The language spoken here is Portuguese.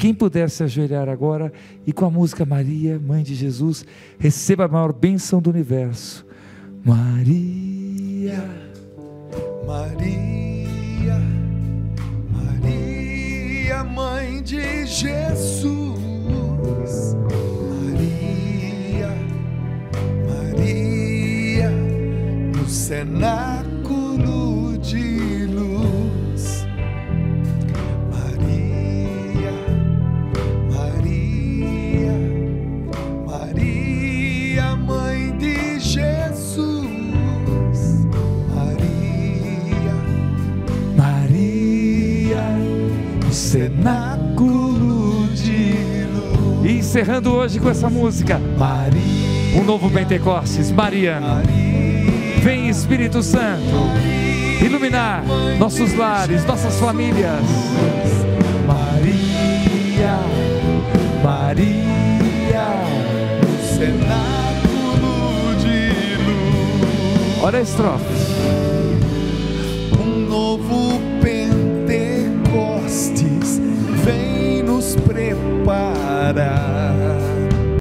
Quem puder se ajoelhar agora e com a música Maria, Mãe de Jesus, receba a maior bênção do universo. Maria, Maria, Maria, Mãe de Jesus. Maria, Maria, no cenáculo cenáculo de luz. E encerrando hoje com essa música, Maria, um novo Pentecostes, Mariano. Maria, Vem Espírito Santo iluminar nossos lares, nossas famílias. Maria, Maria. cenáculo de luz. Olha a estrofe. Preparar.